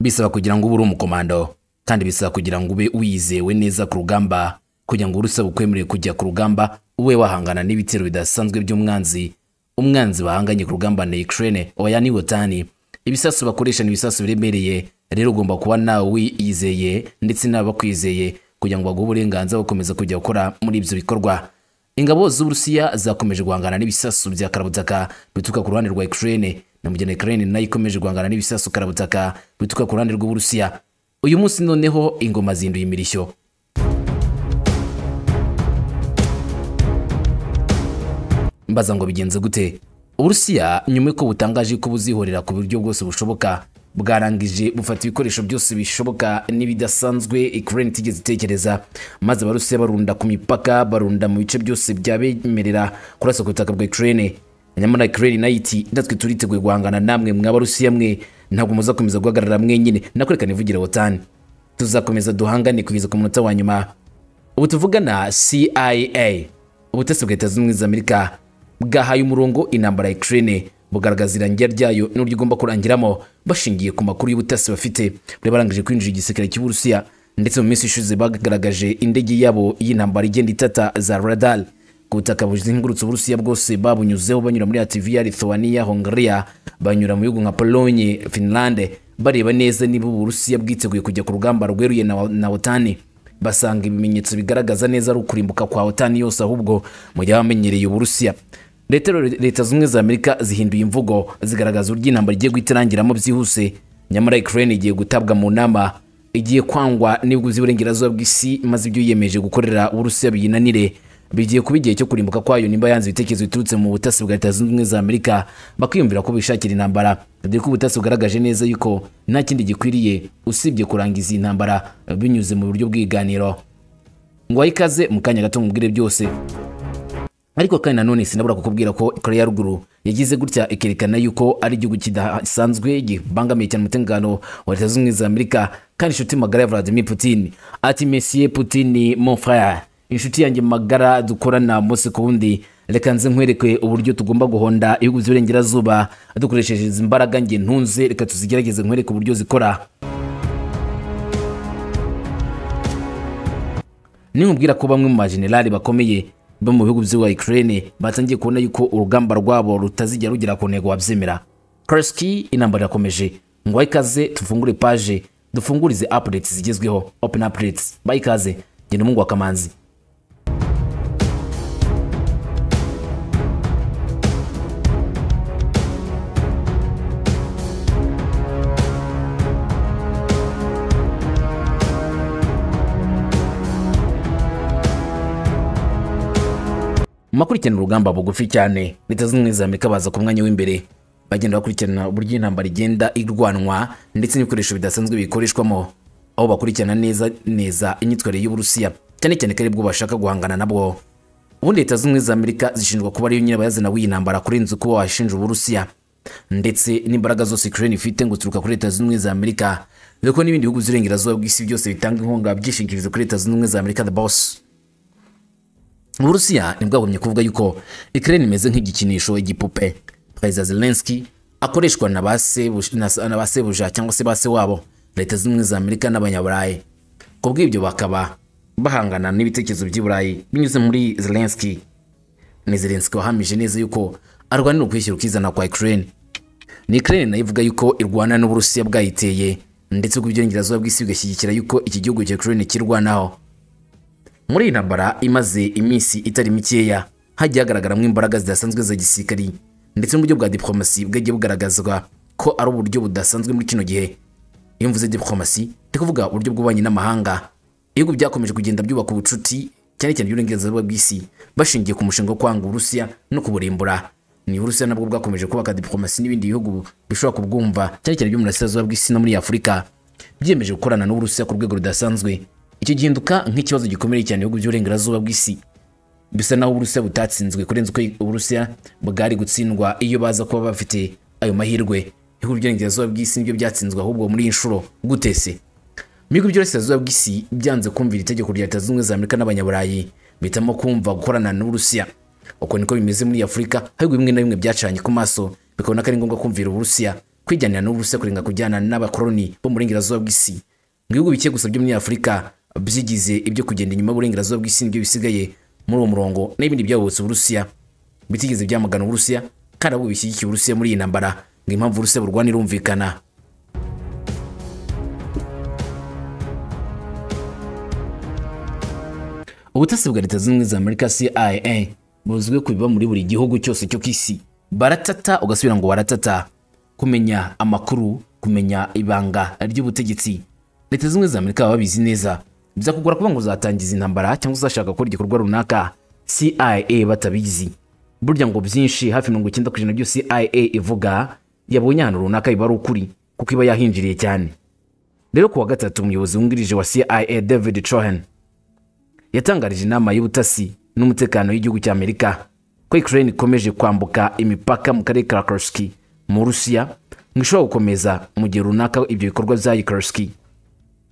bisaba kugira ngo ube uri umukomando kandi bisaba kugira ngo ube wizewe neza ku rugamba kugira ngo urusa bukwemerere kujya ku rugamba ube wahangana n'ibitero bidasanzwe by'umwanzi umwanzi bahanganye ku rugamba na Ukraine oya ni wotani ibisasu bakoresha ni ibisasu biremereye rero ugomba kuba nawe wiyizeye ndetse n'abakwizeye kugira ngo baguhe uburenganzira bwo gukomeza kujya gukora muri ibyo bikorwa. Ingabo z'uburusiya zakomeje guhangana n'ibisasu bya karabutaka bituruka ku ruhande rwa Ukraine. Na mugena Ukraine na yo ikomeje guhangana n'ibisasu karabutaka bituruka ku ruhande rw'uburusiya. Uyu munsi noneho ingoma zinduye imirishyo. Mbaza ngo bigenze gute? Uburusiya nyuma y'uko butangaje ko buzihorera ku buryo bwose bushoboka bwarangije bufata ibikoresho byose bishoboka n'ibidasanzwe Ukraine itigeze itekereza maze abarusiya barunda ku mipaka barunda mu bice byose byabemerera kurasa ku butaka bwa Ukraine nyamara Ukraine na yo iti natwe turiteguye guhangana namwe mwabarusiya mwe ntabwo muzakomeza guhagarara mwenyine nakwerekana ivugire wotani tuzakomeza duhangane kugeza ku munota wa nyuma. Ubu tuvugana CIA ubutasi bwa leta zunze za Amerika bwahaye umurongo intambara ya Ukraine. Bugaragaza irangira ryayo n'uburyo igomba kurangiramo bashingiye ku makuru y'ubutasi bafite. Bari barangije kwinjira igisirikare cy'uburusiya ndetse mu minsi ishize bagaragaje indege yabo y'intambara igenda itata za radar. Ku butaka buzengurutse uburusiya bwose babunyuzeho banyura muri Latvia Lithuania Hungary banyura mu bihugu nka Pologne Finland. Bareba neza niba uburusiya bwiteguye kujya ku rugamba rweruye na, otani. Basanga ibimenyetso bigaragaza neza ari ukurimbuka kwa otani yose ahubwo mu gihe bamenyereye uburusiya. Leta zunze za amerika zihinduye imvugo zigaragaza uburyo intambara igiye guhita irangiramo byihuse. Nyamara ukraine igiye gutabwa mu nama. Igiye kwangwa n'ibihugu by'iburengerazuba bw'isi maze ibyo yiyemeje gukorera uburusiya biyinanire. Bigiye kuba igihe cyo kurimbuka kwayo nimba yanze ibitekerezo biturutse mu butasi bwa leta zunze ubumwe za amerika bakiyumvira ko bishakira intambara. Dore ko ubutasi bugaragaje neza yuko nta kindi gikwiriye usibye kurangiza iyi ntambara binyuze mu buryo bw'ibiganiro. Ngo ikaze mu kanya gato mubwire byose. Ariko kandi nanone sinabura kukubwira ko korea ya ruguru yagize gutya ikerekana yuko ari igihugu kidasanzwe gibangamiye cyane umutekano wa leta zunze ubumwe za amerika kandi inshuti magara ya vladimir putin. Ati messier putin mon frère. Inshuti yanjye magara dukorana umunsi ku wundi. Reka nze nkwereke uburyo tugomba guhonda ibihugu by'iburengerazuba dukoresheje izi mbaraga nge ntunze reka tuzigerageze nkwereke uburyo zikora. Ninkubwira ko bamwe mu bajenerali bakomeye bo mu bihugu by'uwa Ukraine batangiye kubona yuko urugamba rwabo rutazijya rugera ku ntego wabyemera. Kurski intambara irakomeje ngo ikaze tufungure page dufungurize updates zigezweho. Open updates. Bayikaze. Genda umungu wa kamanzi. Mu makurikirana urugamba bugufi cyane. Leta zunze ubumwe za amerika baza ku mwanya w'imbere. Bagenda bakurikirana uburyo intambara igenda irwanwa ndetse n'ibikoresho bidasanzwe bikoreshwamo. Aho bakurikirana neza neza imyitwarire y'uburusiya. Cyane cyane ko ari bwo bashaka guhangana nabwo ubundi leta zunze ubumwe za amerika zishinjwa kuba ariyo nyirabayazana w'iyi ntambara kurenza uko washinja uburusiya. Ndetse n'imbaraga zose ukraine ifite ngo turuka kuri leta zunze ubumwe za amerika. Dore ko n'ibindi bihugu by'uburengerazuba bw'isi byose bitanga inkunga byishingikiriza kuri leta zunze ubumwe za amerika the boss. Uburusiya ntibwagumye kuvuga yuko ukraine imeze nk'igikinisho igipupe. Perezida zelenski akoreshwa na ba sebuja cyangwa se ba se wabo. Leta zimwe za amerika n'abanyaburayi. Ku bw'ibyo bakaba bahangana n'ibitekerezo by'iburayi binyuze muri zelenski ni zelenski wahamije neza yuko arwanira ukwishyira ukizana kwa ukraine. Ni ukraine na yo ivuga yuko irwana n'uburusiya bwayiteye ndetse ubw'iburengerazuba bw'isi bigashyigikira yuko iki gihugu cya ukraine kirwanaho. Muri iyi ntambara imaze iminsi itari mikeya hagiye hagaragaramo imbaraga zidasanzwe za gisirikari. Ndetse n'uburyo bwa diplomasi bwagiye bugaragazwa ko ari uburyo budasanzwe muri kino gihe. Iyo mvuze diplomasi ndi kuvuga uburyo bw'ububanyi n'amahanga. Ibihugu byakomeje kugenda byubaka ubucuti cyane cyane iby'uburengerazuba bw'isi bashingiye ku mushinga wo kwanga uburusiya no kuburimbura ni uburusiya nabwo bwakomeje kubaka diplomasi n'ibindi bihugu bishobora kubwumva cyane cyane iby'uburasirazuba bw'isi no muri afurika. Byiyemeje gukorana n'uburusiya ku rwego rudasanzwe. Icyo gihinduka nk'ikibazo gikomeye cyane ibihugu by'uburengerazuba bw'isi. Bisa naho uburusiya butatsinzwe kurenza uko uburusiya bwari gutsindwa iyo baza kuba bafite ayo mahirwe. Ibihugu by'uburengerazuba bw'isi ni byo byatsinzwe ahubwo muri iyi nshuro. Gute se? Mu bihugu by'uburasirazuba bw'isi byanze kumvira itegeko rya leta zunze ubumwe za amerika n'abanyaburayi. Bahitamo kumva gukorana n'uburusiya. Uko niko bimeze muri afurika ahubwo bimwe na bimwe byacanye ku maso. Bikabona ko ari ngombwa kumvira uburusiya kwijyanira n'uburusiya kurenga kujyana n'abakoloni bo mu burengerazuba bw'isi. Mu bihugu bike gusa byo muri afurika byigize ibyo kugenda inyuma y'uburengerazuba bw'isi ni byo bisigaye muri uwo murongo n'ibindi byabutse uburusiya. Bitigeze byamagana uburusiya kandi abo bishyigikiye uburusiya muri iyi ntambara. Ngo impamvu uburusiya burwana irumvikana. Ubutasi bwa leta zunze za amerika cia buzwiho ku biba muri buri gihugu cyose cyo ku isi. Baratata ugasubira ngo baratata. Kumenya amakuru kumenya ibanga ry'ubutegetsi. Leta zunze za amerika baba babizi neza. Bizakugora kuba ngo uzatangiza intambara cyangwa uzashaka gukora igikorwa runaka. Cia batabizi. Burya ngo byinshi hafi mirongo icyenda ku ijana byo cia ivuga yabonye ahantu runaka biba ari ukuri kuko iba yahinjiriye cyane. Rero ku wa gatatu umuyobozi wungirije wa cia david cohen yatangarije inama y'ubutasi n'umutekano y'igihugu cya amerika ko ukraine ikomeje kwambuka imipaka mu karere ka kursk mu rusiya ngo ishobora gukomeza mu gihe runaka ibyo bikorwa bya kursk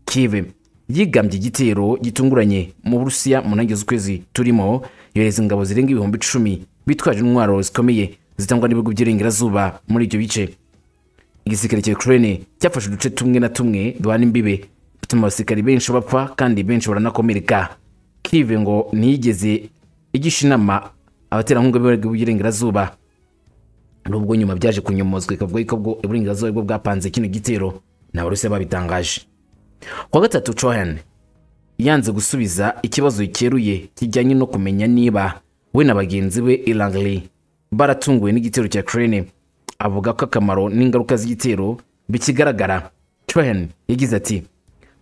kive yigambye igitero gitunguranye mu burusiya mu ntangiriro z'ukwezi turimo. Yohereza ingabo zirenga ibihumbi icumi bitwaje intwaro zikomeye zitangwa n'ibihugu by'irengerazuba muri ibyo bice igisirikare cya ukraine cyafashe uduce tumwe na tumwe duhana imbibe. Bituma abasirikari benshi bapfa kandi benshi baranakomereka. Kive ngo ntiyigeze igisha inama abaterankunga b'ibihugu by'irengerazuba nubwo nyuma byaje kunyomozwa ikavuga ko bwo iburengerazuba bwo bwapanze kino gitero. N'abarusiya babitangaje. Kuwa gatatu cohen yanze gusubiza ikibazo cyeruye kijyanye no kumenya niba we na bagenzi be irangli baratunguwe n'igitero cya ukraine avuga ko akamaro n'ingaruka z'igitero bikigaragara. Cohen yagize ati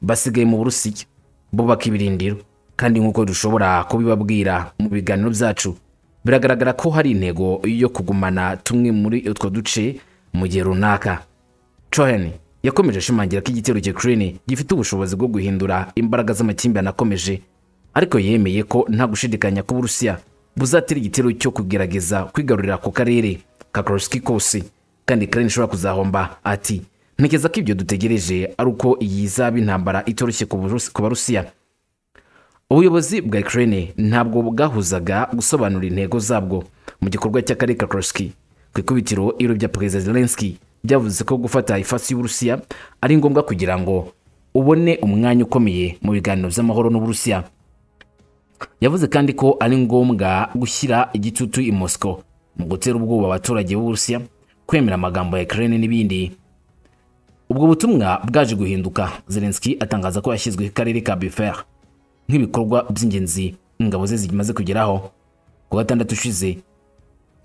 basigaye mu burusiya bubaka ibirindiro kandi nk'uko dushobora kubibabwira mu biganiro byacu biragaragara ko hari intego yo kugumana tumwe muri utwo duce mu gihe runaka. Cohen yakomeje ashimangira ko igitero cya Ukraine gifite ubushobozi bwo guhindura imbaraga z'amakimbirane akomeje. Ariko yemeye ko nta gushidikanya ko Uburusiya buzatera igitero cyo kugerageza kwigarurira ako karere ka Kursk kose kandi Ukraine ishobora kuzahomba ati ntekereza ko ibyo dutegereje ari uko iyi izaba intambara itoroshye ku Barusiya. Ubuyobozi bwa Ukraine ntabwo bwahuzaga gusobanura intego zabwo mu gikorwa cy'akarere ka Kursk ku ikubitiro ibiro bya Perezida Zelensky byavuze ko gufata ifasi y'Uburusiya ari ngombwa kugira ngo ubone umwanya ukomeye mu biganiro by'amahoro n'Uburusiya. Yavuze kandi ko ari ngombwa gushyira igitutu i Moscow mu gutera ubwoba abaturage b'Uburusiya kwemera amagambo ya Ukraine n'ibindi. Ubwo butumwa bwaje guhinduka Zelensky atangaza ko yashyizwe ku karere ka Bifer. Nk'ibikorwa by'ingenzi ingabo ze zimaze kugeraho. Ku gatandatu ushize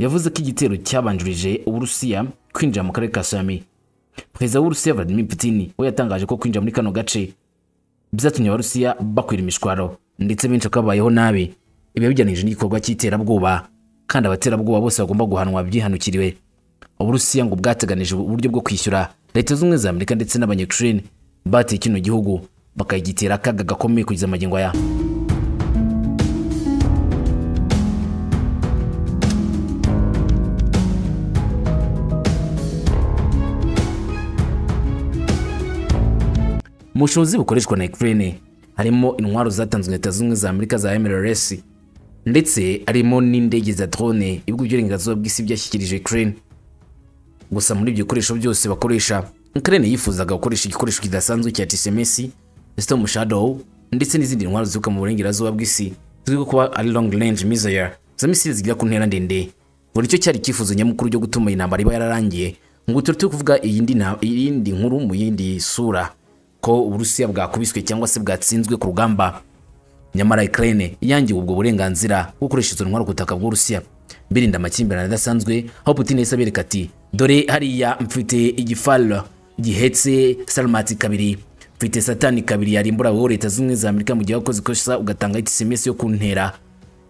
yavuze ko igitero cyabanjirije uburusiya kwinjira mu karere ka sami. Perezida w'uburusiya vladimir putin we yatangaje ko kwinjira muri kano gace byatumye abarusiya bakwira imishwaro ndetse benshi bakabayeho nabi. Ibi bijyanije n'igikorwa cy'iterabwoba kandi abaterabwoba bose bagomba guhanwa byihanukiriwe. Uburusiya ngo bwateganije uburyo bwo kwishyura leta z'ubumwe za amerika ndetse n'abanyakirine bateye kino gihugu bakagitera akaga gakomeye kugeza amagingo aya. Bushobozi bukoreshwa na Ukraine. Harimo intwaro zatanzwe leta z'ubumwe za amerika za MLRS ndetse harimo n'indege za drone ibihugu by'uburengerazuba bw'isi byashyikirije Ukraine. Gusa muri ibyo bikoresho byose bakoresha Ukraine yifuzaga gukoresha igikoresho kidasanzwe cya TSMC Storm Shadow ndetse n'izindi ntwaro zituruka mu burengerazuba bw'isi zizwiho kuba ari long range missile za misile zigera ku ntera ndende. Ngo ni cyo cyari icyifuzo nyamukuru cyo gutuma iyi ntambara iba yararangiye ngo turi kuvuga iyindi nkuru mu yindi sura. Ko uburusiya bwakubiswe cyangwa se bwatsinzwe ku rugamba. Nyamara Ukraine yangiwe ubwo burenganzira bwo gukoresha izo ntwaro ku butaka bw'Urusiya birinda amakimbirane adasanzwe aho Putin yahise abereka ati dore hariya mfite igifalo gihetse salmati kabiri mfite satani kabiri yarimbura wowe leta zimwe za Amerika mu gihe wakoze ikosa ugatanga SMS yo kuntera.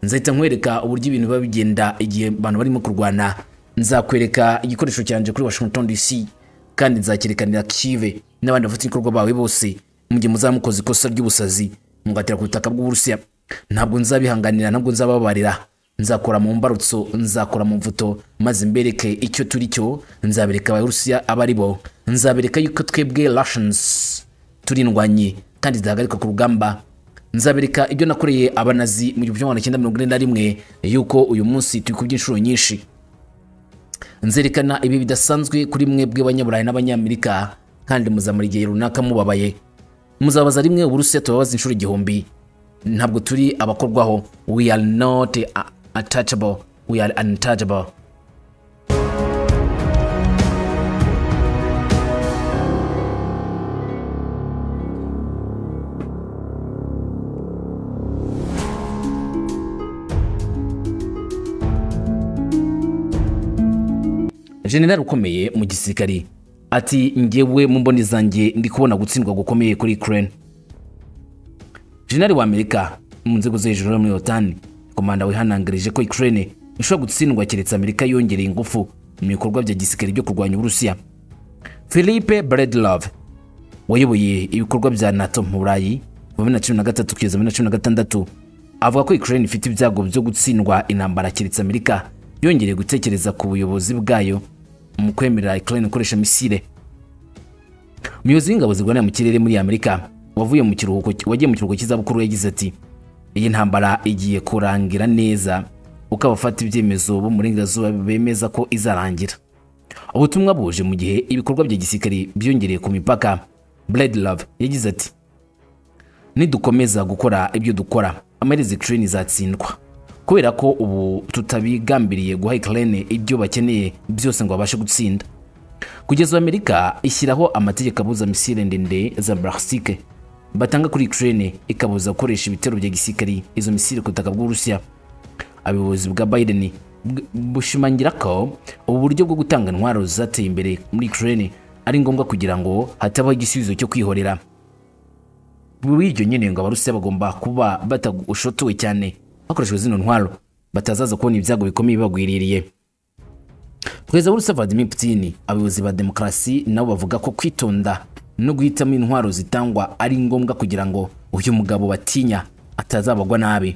Nzahita nkwereka uburyo ibintu biba bigenda igihe abantu barimo kurwana. Nzakwereka igikoresho cyanjye kuri Washington DC kandi nzakerekanira Kive n'abandi bafatanyabikorwa bawe bose mu gihe muzaba mukoze ikosa ry'ubusazi mugatera ku butaka bw'Uburusiya. Ntabwo nzabihanganira ntabwo nzababarira. Nzakora mu mbarutso nzakora mu mvuto maze mbereke icyo turi cyo nzabereka abarusiya aba ari bo. Nzabereka yuko twebwe Russians turi indwanyi kandi zidahagarika ku rugamba. Nzabereka ibyo nakoreye abanazi mu gihumbi kimwe magana cyenda mirongo ine na rimwe yuko uyu munsi turi ku by'inshuro nyinshi. Nzerekana ibi bidasanzwe kuri mwebwe banyaburayi n'abanyamerika kandi muzamara igihe runaka mubabaye. Muzabaza rimwe uburusiya tubabaza inshuro igihumbi. Ntabwo turi abakorwaho. We are not untouchable we are untouchable. Generali ukomeye mu gisirikari ati ngewe mu mboni zanjye ndi kubona gutsindwa gukomeye kuri Ukraine. Generali wa amerika mu nzego zo hejuru muri otani komanda wihanangirije ko Ukraine ishobora gutsindwa keretse amerika yongereye ingufu mu bikorwa bya gisirikare byo kurwanya uburusiya. Philippe bredlove wayoboye ibikorwa bya nato mu burayi kuva bibiri na cumi na gatatu kugeza bibiri na cumi na gatandatu avuga ko Ukraine ifite ibyago byo gutsindwa intambara keretse amerika yongereye gutekereza ku buyobozi bwayo. Mu kwemerera Ukraine gukoresha misile umuyobozi w'ingabo zirwanira mu kirere muri amerika wavuye mu kiruhuko wagiye mu kiruhuko cy'izabukuru yagize ati iyi ntambara igiye kurangira neza. Uko abafata ibyemezo bo mu burengerazuba bemeza ko izarangira. Ubutumwa buje mu gihe ibikorwa bya gisirikare byongereye ku mipaka Blade Love yagize ati nidukomeza gukora ibyo dukora. Amaherezo Ukraine izatsindwa. Kubera ko ubu tutabigambiriye guha Ukraine ibyo bakeneye byose ngo babashe gutsinda. Kugeza ubu Amerika ishyiraho amategeko abuza misile ndende za balistike batanga kuri Ukraine ikabuza gukoresha ibitero bya gisirikari izo misile ku butaka bw'Uburusiya abayobozi bwa Biden bushimangira ko ubu buryo bwo gutanga intwaro zateye imbere muri Ukraine ari ngombwa kugira ngo hatabaho igisubizo cyo kwihorera. Muri iryo nyine ngo abarusiya bagomba kuba batagushotowe cyane. Hakoreshejwe zino ntwaro batazaza kubona ibyago bikomeye bibagwiririye. Perezida w'urusiya vladimir putin abayobozi ba demokarasi nabo bavuga ko kwitonda no guhitamo intwaro zitangwa ari ngombwa kugira ngo uyu mugabo batinya atazabagwa nabi.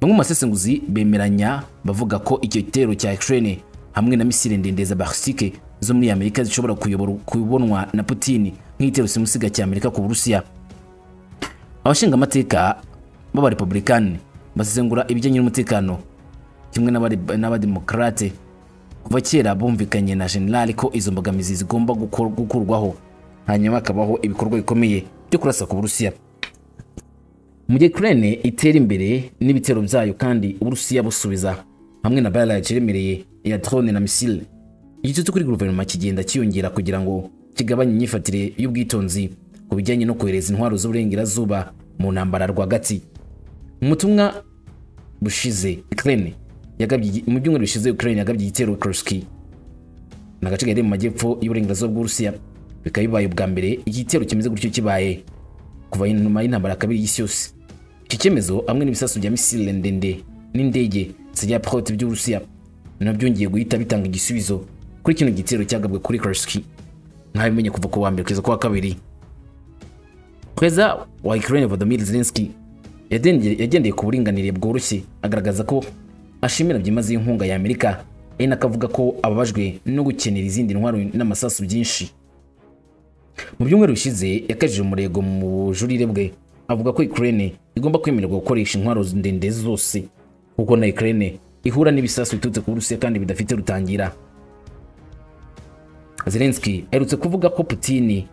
Bamwe mu basesenguzi bemeranya bavuga ko icyo gitero cya Ukraine hamwe na misile ndende za balistike zo muri Amerika zishobora kubonwa na Putin nk'igitero simusiga cya Amerika ku Burusiya. Abashinga amateka b'abarepublikani basesengura ibijyanye n'umutekano. Kimwe n'abademokarate kuva kera bumvikanye na generali ko izo mbogamizi zigomba gukurwaho. Hanyuma hakabaho ibikorwa bikomeye byo kurasa ku burusiya. Mu gihe Ukraine itera imbere n'ibitero byayo kandi uburusiya busubiza hamwe na barrage iremereye ya drone na misile igitutu kuri guverinoma kigenda kiyongera kugira ngo kigabanye imyifatire y'ubwitonzi ku bijyanye no kohereza intwaro z'uburengerazuba mu ntambara rwagati. Mu butumwa bushize Ukraine. Mu byumweru bishize Ukraine yagabye igitero Kursk ni agace gaherereye mu majyepfo y'uburengerazuba bw'Urusiya. Bikaba bibaye ubwa mbere igitero kimeze gutyo kibaye. Kuva nyuma y'intambara kabiri y'isi yose. Iki cyemezo hamwe n'ibisasu bya misile ndende n'indege zijya prote by'Urusiya na byo byongeye guhita bitanga igisubizo kuri kino gitero cyagabwe kuri Kursk nk'abimenye kuva ku wa mbere kugeza ku wa kabiri. Perezida wa Ukraine Volodymyr Zelensky yagendeye ku buringanire bworoshye. Agaragaza ko ashimira byimazeyo inkunga ya Amerika. Ari nako avuga ko ababajwe no gukenera izindi ntwaro n'amasasu byinshi. Mu byumweru bishize yakajije umurego mu bujurire bwe. Avuga ko Ukraine igomba kwemererwa gukoresha intwaro ndende zose. Kuko na Ukraine ihura n'ibisasu biturutse ku Burusiya kandi bidafite rutangira. Zelensky aherutse kuvuga ko Putin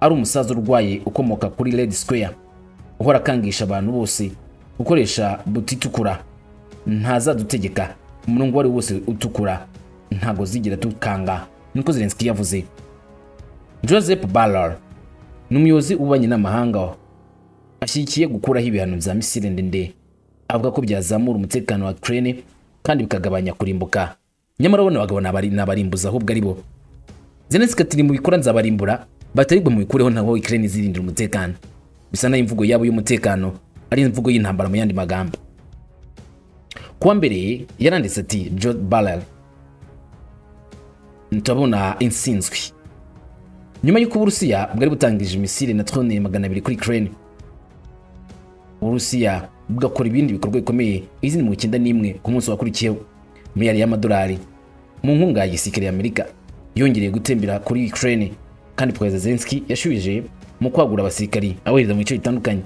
ari umusaza urwaye ukomoka kuri Red Square. Uhora akangisha abantu bose gukoresha buti itukura ntazadutegeka. Umurongo uwo ari wose utukura ntago zigira tukanga. Niko Zelensky yavuze. Joseph Barrel ni umuyobozi w'ububanyi n'amahanga ashyigikiye gukuraho ibihano bya misile ndende. Avuga ko byazamura umutekano wa Ukraine kandi bikagabanya kurimbuka. Nyamara bona abagabo nabarimbuza ahubwo ari bo. Zelensky ati mu bikora nzabarimbura bataribwe mu bikureho nabo Ukraine izirindira umutekano. Bisa naho imvugo yabo y'umutekano ari imvugo y'intambara mu yandi magambo. Kuwa mbere yaranditse ati Joe Barrel turabona insinzwi nyuma y'uko uburusiya bwari butangije misile na drone magana abiri kuri Ukraine uburusiya bugakora ibindi bikorwa bikomeye izindi mu icyenda n'imwe ku munsi wakurikiyeho. Miliyari y'amadolari mu nkunga ya gisirikare y'Amerika yongereye gutembera kuri Ukraine. Kandi Perezida Zelensky yashubije mu kwagura abasirikari abohereza mu bice bitandukanye.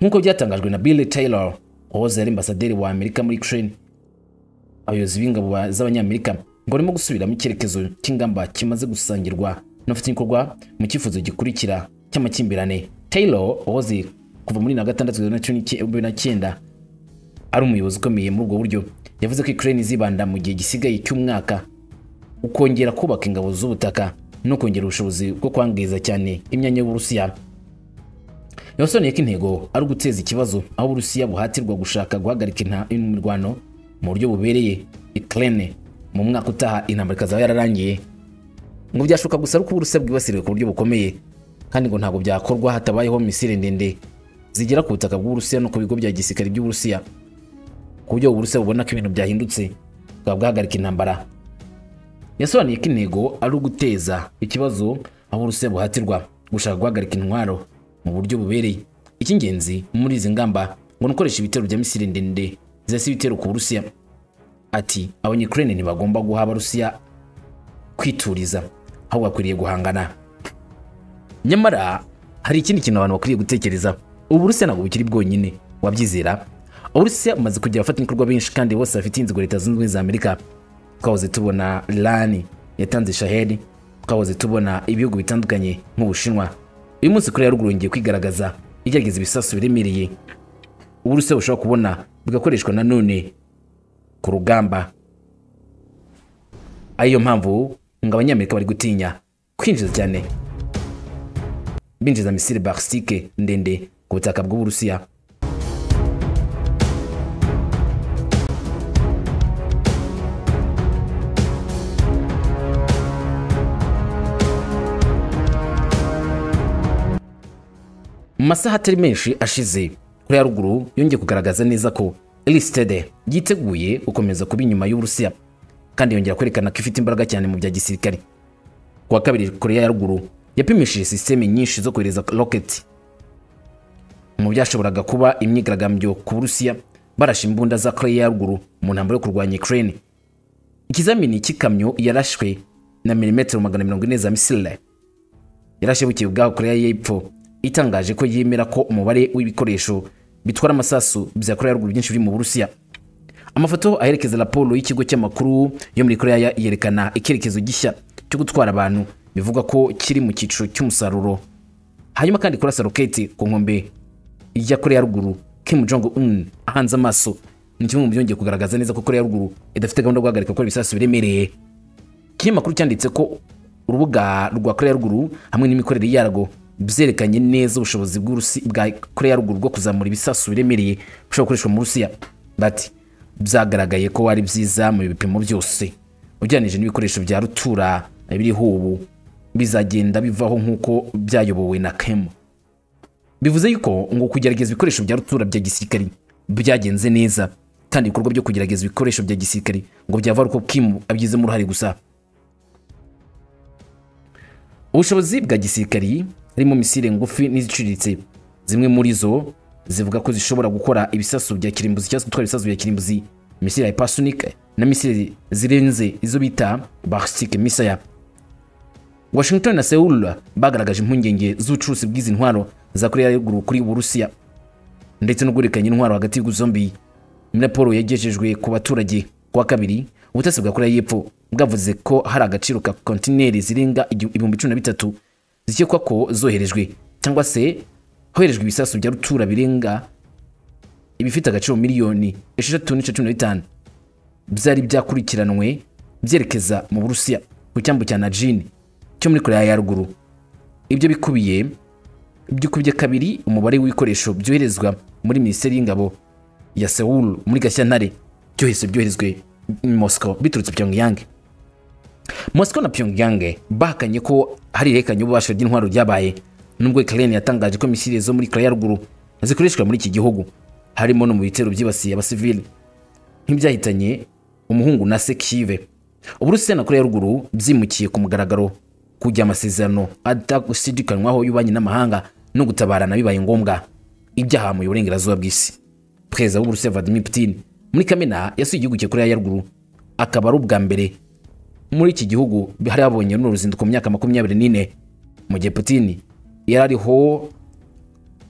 Nk'uko byatangajwe na Bill Taylor wahoze ari ambasaderi wa Amerika muri Ukraine abayobozi b'ingabo z'abanyamerika ngo arimo gusubiramo icyerekezo cy'ingamba kimaze gusangirwa n'abafatanyabikorwa mu cyifuzo gikurikira cy'amakimbirane. Taylor wahoze kuva muri na gatandatu bibiri na cyenda ari umuyobozi ukomeye muri ubwo buryo. Yavuze ko Ukraine izibanda mu gihe gisigaye cy'umwaka ukongera kubaka ingabo z'ubutaka. No kongera ubushobozi bwo kwangiza cyane imyanya y'Uburusiya. Yasobanuye ko intego ari uguteza ikibazo aho Uburusiya buhatirwa gushaka guhagarika imirwano mu buryo bubereye. Ukraine mu mwaka utaha intambara ikazaba yararangiye. Ngo byashoboka gusa ari uko Uburusiya bwibasiriwe ku buryo bukomeye. Kandi ngo ntabwo byakorwa hatabayeho misile ndende zigera ku butaka bw'Uburusiya no ku bigo bya gisirikare by'Uburusiya. Ku buryo Uburusiya bubona ko ibintu byahindutse bukaba bwahagarika intambara. Yasobanuye ko intego ari uguteza ikibazo aho Uburusiya buhatirwa gushaka guhagarika intwaro mu buryo bubereye. Icy'ingenzi muri izi ngamba ngo ni ukoresha ibitero bya misile ndende zirasa ibitero ku Burusiya. Ati abanyukraine ntibagomba guha abarusiya kwituriza ahubwo bakwiriye guhangana. Nyamara hari ikindi kintu abantu bakwiriye gutekereza. Uburusiya ntabwo bukiri bwonyine wabyizera. Uburusiya bumaze kugira abafatanyabikorwa benshi kandi bose bafite inzego leta zunze ubumwe za amerika. Twahoze tubona irani yatanze shahedi twahoze tubona ibihugu bitandukanye nk'ubushinwa. Uyu munsi korea ya ruguru yongeye kwigaragaza igerageza ibisasu biremereye. Uburusiya bushobora kubona bugakoreshwa nanone ku rugamba. Ariyo mpamvu ngo abanyamerika bari gutinya kwinjiza cyane. Binjiza misile barisitike ndende ku butaka bw'uburusiya. Masaha atari menshi ashize. Korea ya ruguru yongeye kugaragaza neza ko elisitede yiteguye gukomeza kuba inyuma y'uburusiya kandi yongera kwerekana ko ifite imbaraga cyane mu bya gisirikare. Ku wa kabiri korea ya ruguru yapimishije sisiteme nyinshi zo kohereza roketi mu byashoboraga kuba imyigaragambyo ku burusiya barashe imbunda za korea ya ruguru mu ntambaro yo kurwanya ukraine. Ikizamini cy'ikamyo yarashwe na milimetero magana mirongo ine za misile. Yarashe bukeye bwaho korea y'epfo. Itangaje ko yemera ko umubare w'ibikoresho bitwara amasasu bya korea ya ruguru byinshi biri mu burusiya. Amafoto aherekeza raporo y'ikigo cy'amakuru yo muri korea yerekana icyerekezo gishya cyo gutwara abantu bivuga ko kiri mu cyiciro cy'umusaruro. Hanyuma kandi kurasa roketi ku nkombe ya korea ya ruguru kim jong un ahanze amaso. Ni kimwe mu byongeye kugaragaza neza ko korea ya ruguru idafite gahunda yo guhagarika gukora ibisasu biremereye. Ikinyamakuru cyanditse ko urubuga rwa korea ya ruguru hamwe n'imikorere yarwo byerekanye neza ubushobozi bwa korea ya ruguru bwo kuzamura ibisasu biremereye bishobora gukoreshwa mu burusiya. Bati byagaragaye ko ari byiza mu bipimo byose. Ugereranije n'ibikoresho bya rutura biriho ubu bizagenda bivaho nk'uko byayobowe na kemu bivuze yuko ngo kugerageza ibikoresho bya rutura bya gisirikari byagenze neza kandi ibikorwa byo kugerageza ibikoresho bya gisirikari ngo byava uko kimu abigizemo uruhare gusa. Ubushobozi bwa gisirikari harimo misile ngufi n'iziciriritse zimwe muri zo zivuga ko zishobora gukora ibisasu bya kirimbuzi cyangwa se gutwara ibisasu bya kirimbuzi. Misile ya hypersonic na misile zirenze izo bita ballistic missile. Washington na Seoul bagaragaje impungenge z'ubucuruzi bw'izi ntwaro za Korea ya ruguru kuri Uburusiya ndetse no guhererekanya intwaro hagati y'ibihugu zombi. Muri raporo yagejejwe ku baturage kuwa kabiri ubutasi bwa Korea y'Epfo bwavuze ko hari agaciro ka kontineri zirenga ibihumbi cumi na bitatu zikekwa ko zoherejwe cyangwa se hoherejwe ibisasu bya rutura birenga ibifite agaciro miliyoni esheshatu n'ice cumi na bitanu. Byari byakurikiranwe byerekeza mu burusiya ku cyambu cya najini cyo muri korea ya ruguru. Ibyo bikubiye byikubye kabiri umubare w'ibikoresho byoherezwa muri minisiteri y'ingabo ya Seoul muri gashyantare byohise byoherezwe Moscow biturutse Pyongyang. Moscow na Pyongyang bahakanye ko hari ihererekanya ububasha ry'intwaro ryabaye nubwo Ukraine yatangaje ko misile zo muri Korea ya ruguru zikoreshwa muri iki gihugu. Harimo no mu bitero byibasiye abasivili nk'ibyahitanye umuhungu na se Kiev Uburusiya na Korea ya ruguru byimukiye ku mugaragaro kujya amasezerano adashidikanywaho y'ububanyi n'amahanga no gutabarana bibaye ngombwa. Ibyaha mu burengerazuba bw'isi. Perezida w'uburusiya Vladimir Putin muri kamena yasuye igihugu cya Korea ya ruguru. Akaba ari ubwa mbere muri iki gihugu hari habonye runo ruzinduko mu myaka makumyabiri n'ine mu gihe Putin yari ariho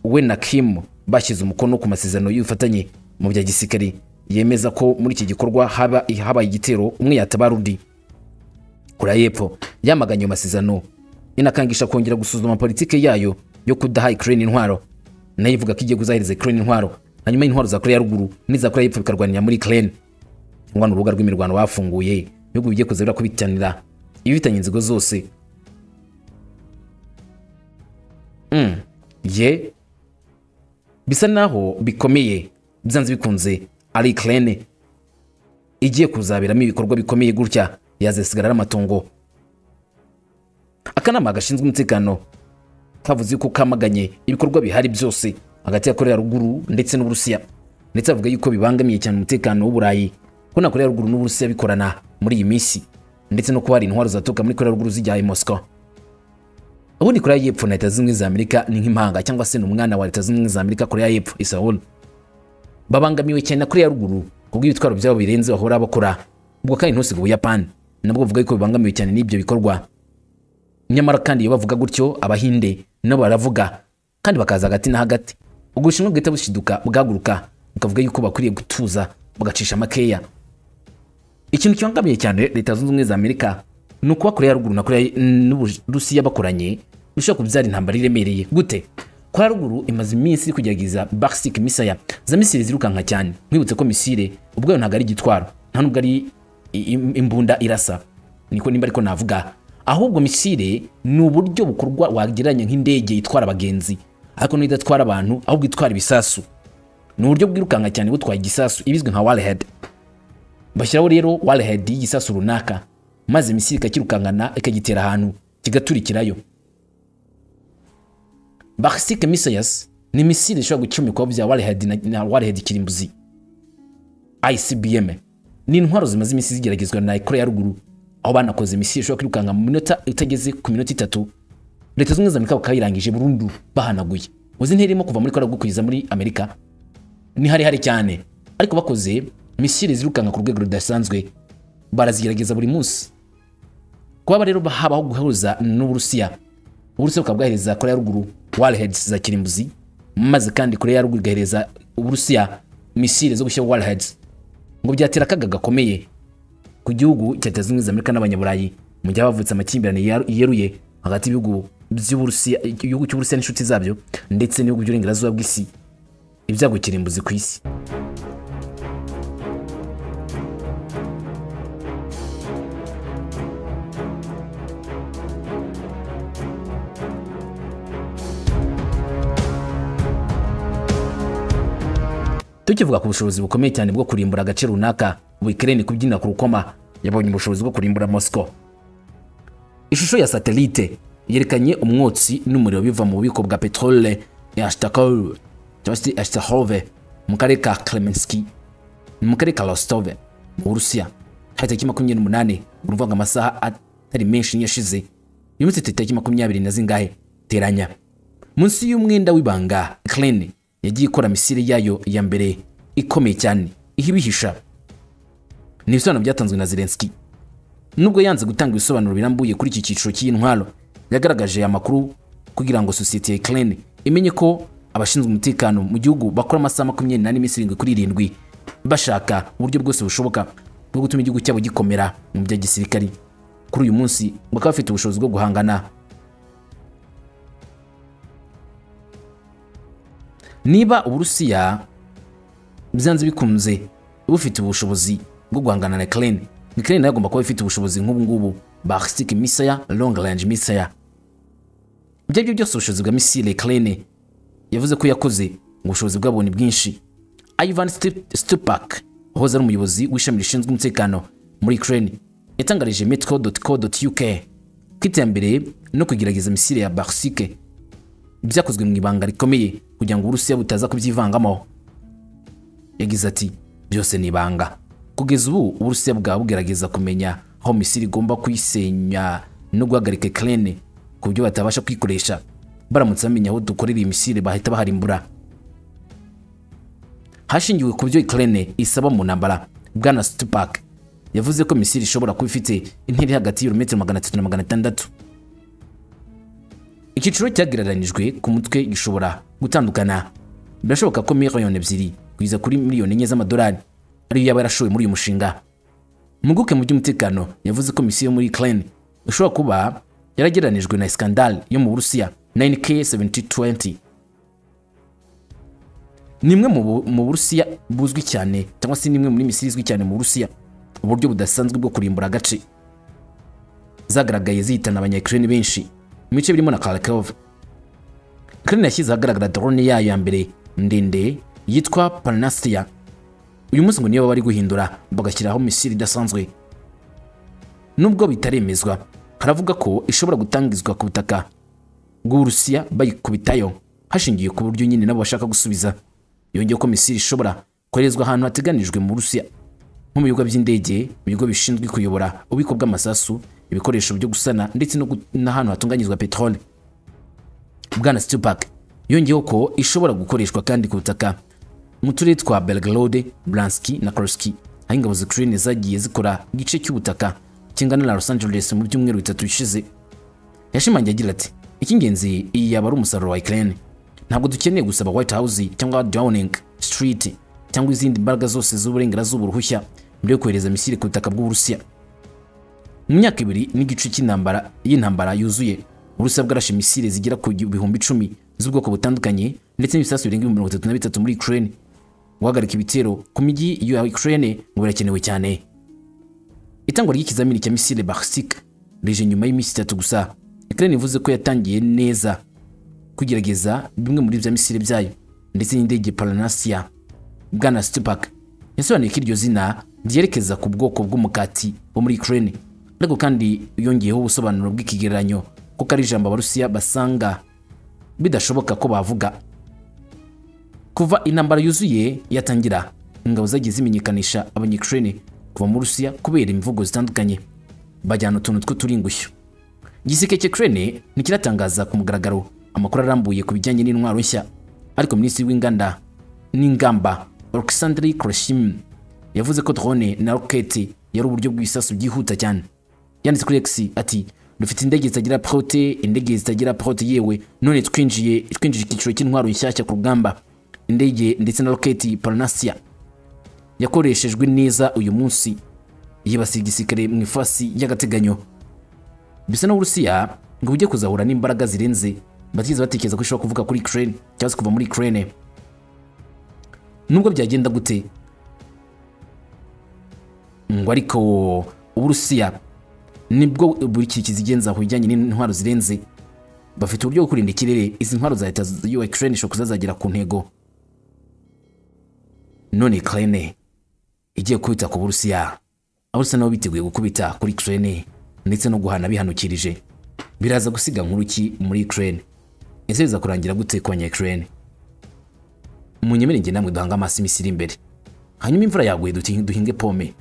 we na Kim bashyize umukono ku masezerano y'ubufatanye mu bya gisirikare. Yemeza ko muri iki gikorwa haba habaye igitero umwe yatabara undi. Korea y'epfo yamaganye ayo masezerano. Inakangisha kongera gusuzuma politike yayo yo kudaha ukraine intwaro. Nayo ivuga ko igiye kuzahereza ukraine intwaro. Hanyuma intwaro za korea ya ruguru n'iza korea y'epfo bikarwanira muri cyangwa ni urubuga rw'imirwano bafunguye. Ibihugu bigiye kuza birakubitanira ibifitanye inzigo zose. Mm. ye. Bisa naho bikomeye. Byanze bikunze. Ari ukraine igiye kuzaberamo ibikorwa bikomeye gutya. Yazasigara ari amatongo. Akanama gashinzwe umutekano. Kavuze ko kamaganye ibikorwa bihari byose. Hagati ya korea ruguru ndetse n'uburusiya. Ndetse avuga yuko bibangamiye cyane umutekano w'uburayi ko na korea ruguru n'uburusiya bikorana muri iyi minsi ndetse no kuba hari intwaro zaturuka muri korea ruguru zijya i moscow. Ubundi korea y'epfo na leta ubumwe za amerika ni nk'impanga cyangwa se ni umwana wa leta ubumwe za amerika korea y'epfo isahul babangamiwe cyane na korea ruguru kubwo ibitwaro byabo birenze bahora bakora. Ubwo kandi ntusiga ubuyapani nabwo buvuga ko bibangamiwe cyane n'ibyo bikorwa. Nyamara kandi iyo bavuga gutyo abahinde nabo baravuga. Kandi bakaza hagati na hagati. Ubwo bushinwa bwahita bushiduka bwaguruka. Bukavuga yuko bakwiriye gutuza bagacisha makeya ikintu kibangamiye cyane leta zunze ubumwe za amerika ni ukuba korea ya ruguru na korea n'uburusiya bakoranye bishobora kubyara intambara iremereye. Gute? Korea ruguru imaze iminsi iri kugerageza barsik misaya za misiri zirukanka cyane. Mwibutse ko misire ubwayo ntabwo ari igitwaro. Nta nubwo ari imbunda irasa. Niko nimba ariko navuga. Ahubwo misire ni uburyo bukorwa wagereranya nk'indege itwara abagenzi. Ariko niyo idatwara abantu ahubwo itwara ibisasu. Ni uburyo bwirukanka cyane butwaye igisasu ibizwi nka warhead. Bashyiraho rero warhead y'igisasu runaka maze misiri ikakirukankana ikagitera ahantu kigaturikirayo. Barsik missiles ni misiri ishobora gucomekwaho bya warhead na, warhead kirimbuzi. Icbm ni intwaro zimaze iminsi zigeragezwa na korea ya ruguru aho banakoze misiri ishobora kwirukanka mu minota itageze ku minota itatu. Leta zunze ubumwe za amerika bakayirangije burundu bahanaguye. Uzi ntirimo kuva muri korea kugeza muri amerika? Ni harehare cyane. Ariko bakoze misiri zirukanka ku rwego rudasanzwe barazigerageza buri munsi. Kuba rero habaho guhuza n'uburusiya. Uburusiya bukaba bwahereza korea ruguru warheads za kirimbuzi maze kandi korea ya ruguru igahereza uburusiya misile zo gushyiraho warheads. Ngo byatera akaga gakomeye ku gihugu cya leta zunze amerika n'abanyaburayi mu gihe havutse amakimbirane yeruye hagati y'ibihugu by'uburusiya igihugu cy'uburusiya n'inshuti zabyo ndetse n'ibihugu by'uburengerazuba bw'isi ibyago kirimbuzi ku isi. Tukivuga ku bushobozi bukomeye cyane bwo kurimbura agace runaka. Ukraine kubyina ku rukoma. Yabonye ubushobozi bwo kurimbura Moscow. Ishusho ya satelite yerekanye umwotsi n'umuriro biva mu bubiko bwa petrole ya Ashtakov cyangwa se Ashtahove mu karere ka Kremenski mu karere ka Rostov mu Burusiya. Hari tariki makumyabiri n'umunani urumva ngo amasaha atari menshi niyo yashize. Uyu munsi tariki makumyabiri na zingahe? Teranya. Munsi y'umwenda w'ibanga Ukraine yagiye ikora misile yayo ya mbere ikomeye cyane ihibihisha ni ibisobanuro byatanzwe na Zelensky. Nubwo yanze gutanga ibisobanuro birambuye kuri iki cyiciro cy'intwaro yagaragaje amakuru kugira ngo sosiyete ya Ukraine imenye ko abashinzwe umutekano mu gihugu bakora amasaha makumyabiri n'ane iminsi irindwi kuri irindwi bashaka uburyo bwose bushoboka bwo gutuma igihugu cyabo gikomera mu bya gisirikari. Kuri uyu munsi bakaba bafite ubushobozi bwo guhangana niba uburusiya byanze bikunze bufite ubushobozi bwo guhangana na Ukraine Ukraine na yo agomba kuba ifite ubushobozi nk'ubu ngubu. Ballistic missile long range missile. Ibyo byo byose ubushobozi bwa missile Ukraine yavuze ko yakoze ubushobozi bwabo ni bwinshi. Ivan Stupak wahoze ari umuyobozi w'ishami rishinzwe umutekano muri Ukraine yatangarije metro.co.uk ko iterambere no kugerageza misile ya ballistic byakozwe mu ibanga rikomeye kugira ngo uburusiya butaza kubyivangamo. Yagize ati byose ni ibanga. Kugeza ubu uburusiya bwaba bugerageza kumenya aho misiri igomba kuyisenya no guhagarika Ukraine ku buryo batabasha kuyikoresha. Baramutse bamenya aho dukorera iyi misiri bahita baharimbura. Hashingiwe ku byo Ukraine isaba mu ntambara bwana Stupak yavuze ko misiri ishobora kuba ifite intera hagati y'ibirometero magana atatu na magana atandatu. Icyiciro cyagereranyijwe ku mutwe gishobora gutandukana. Birashoboka ko miliyoni ebyiri kugeza kuri miliyoni enye z'amadolari. Ariyo yaba yarashowe muri uyu mushinga. Impuguke mu by'umutekano yavuze ko misiyo yo muri Ukraine ishobora kuba yaragereranijwe na skandal yo mu Burusiya 9K7020 ni imwe mu Bu- mu Burusiya buzwi cyane cyangwa se ni imwe muri misiri izwi cyane mu Burusiya uburyo budasanzwe bwo kurimbura agace. Zagaragaye zihitana abanya-Ukraine benshi. Mu bice birimo na Kharkiv Ukraine yashyize ahagaragara drone yayo ya mbere ndende yitwa Parnasia uyu munsi ngo niyo bari guhindura bagashyiraho misiri idasanzwe. Nubwo bitaremezwa haravuga ko ishobora gutangizwa ku butaka bw'Uburusiya bayikubitayo hashingiwe ku buryo nyine nabo bashaka gusubiza. Yongeye ko misiri ishobora koherezwa ahantu hateganijwe mu Burusiya. Nko mu bigo by'indege ibigo bishinzwe kuyobora ububiko bw'amasasu ibikoresho byo gusana ndetse n'ahantu hatunganyirizwa peteroli bwana Stupak yongeyeho ko ishobora gukoreshwa kandi ku butaka mu turere twa Belgorod, Bryansk na Kursk. Aho ingabo za Ukraine zagiye zikora igice cy'ubutaka kingana na Los Angeles mu byumweru bitatu bishize. Yashimangiye agira ati icy'ingenzi iyi yaba ari umusaruro wa Ukraine. Ntabwo dukeneye gusaba White House cyangwa Downing Street cyangwa izindi mbaraga zose z'uburengerazuba uruhushya mbere yo kohereza misile ku butaka bw'Uburusiya. Mu myaka ibiri n'igice cy'intambara y'intambara yuzuye. Uburusiya bwarashe misile zigera ku bihumbi icumi z'ubwoko butandukanye ndetse n'ibisasu birenga ibihumbi mirongo itatu na bitatu muri Ukraine. Guhagarika ibitero ku mijyi ya Ukraine ngo birakenewe cyane. Itangwa ry'ikizamini cya misile Bakhsik rije nyuma y'iminsi itatu gusa. Ukraine ivuze ko yatangiye neza kugerageza bimwe muri bya misile byayo ndetse n'indege Parnasia Bwana Stupak yasobanuye ko iryo zina ryerekeza ku bwoko bw'umukati wo muri Ukraine. Ariko kandi yongeyeho ubusobanuro bw'ikigereranyo kuko ari ijambo abarusiya basanga bidashoboka ko bavuga. Kuva intambara yuzuye yatangira ingabo zagiye zimenyekanisha abanyukraine kuva mu Burusiya kubera imvugo zitandukanye. Bajyana utuntu tw'uturingushyo igiseke cya Ukraine ntikiratangaza ku mugaragaro amakuru arambuye ku bijyanye n'intwaro nshya. Ariko minisitiri w'inganda n'ingamba Oleksandr Kroshim yavuze ko drone na roketi yari uburyo bw'ibisasu byihuta cyane. Yanditse kuri X ati dufite indege zitagira prote indege zitagira prote yewe none twinjiye twinjije icyiciro cy'intwaro nshyashya ku rugamba. Indege ndetse na roketi Parnasia. Yakoreshejwe neza uyu munsi. Yibasiye igisirikare mu ifasi y'agateganyo. Bisa n'uburusiya ngo bujye kuzahura n'imbaraga zirenze. Batigeze batekereza ko ishobora kuvuga kuri Ukraine cyangwa se kuva muri Ukraine. Nubwo byagenda gute? Ngo ariko uburusiya. Ni bwo buri kintu kizigenza ku bijyanye n'intwaro zirenze. Bafite uburyo bwo kurinda ikirere izi ntwaro za leta ya Ukraine ishobora kuzazagera ku ntego. None Ukraine igiye kubita ku burusiya abarusiya nabo biteguye gukubita kuri Ukraine ndetse no guhana bihanukirije. Biraza gusiga nkuruki muri Ukraine? Ese biza kurangira gute ku banya Ukraine? Munyemere njye namwe duhanga amaso iminsi iri imbere. Hanyuma imvura yaguye duhinge pome.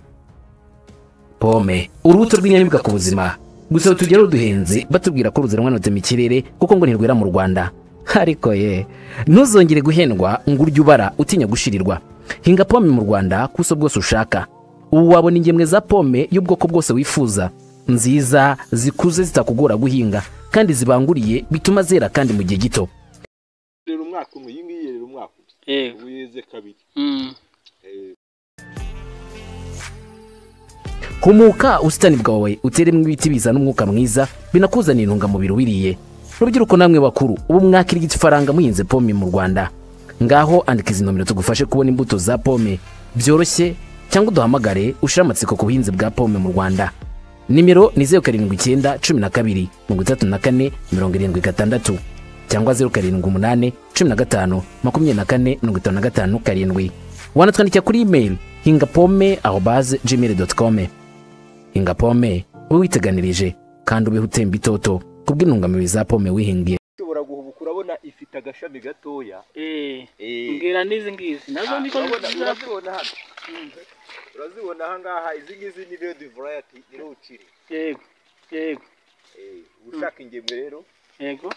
Pome. Urubuto rw'inyamibwa ku buzima. Gusa tugera ruduhenze batubwira ko ruzanwa na mu kirere kuko ngo ntirwera mu rwanda. Ariko ye ntuzongere guhendwa ngo urye ubara utinya gushirirwa. Hinga pome mu rwanda ku buso bwose ushaka. Ubu wabona ingemwe za pome y'ubwoko bwose wifuza. Nziza zikuze zitakugora guhinga. Kandi zibanguriye bituma zera kandi mu gihe gito. Rero umwaka umwe. Iyi ngiyi yerera umwaka umwe. Yeze kabiri. Humuka ubusitani bwawe uteremo ibiti bizana umwuka mwiza binakuzanira intungamubiri wiriye. Rubyiruko namwe bakuru ubu mwakirigita ifaranga muhinze pome mu rwanda. Ngaho andika izi nomero tugufashe kubona imbuto za pome. Byoroshye cyangwa uduhamagare ushire amatsiko ku buhinzi bwa pome mu rwanda. Nimero ni zeru karindwi icyenda cumi na kabiri mirongo itatu na kane mirongo irindwi gatandatu cyangwa zeru karindwi umunani cumi na gatanu makumyabiri na kane mirongo itanu na gatanu karindwi. Wanatwandikira kuri imeri hinga pome aho baze gmail doti kome hinga pome ube witeganirije kandi ubeho utemba itoto kubw'intungamubiri za pome wihingiye. Ushobora guhubuka urabona ifite agashami gatoya. Eh. Eh. mbwira n'izi ngizi. Nazo Ah, niko urazibona hano. Urazibona aha ngaha izi ngizi ni redi varayati ni ruciri yego yego. Eh, ushaka ingemwe rero? Yego.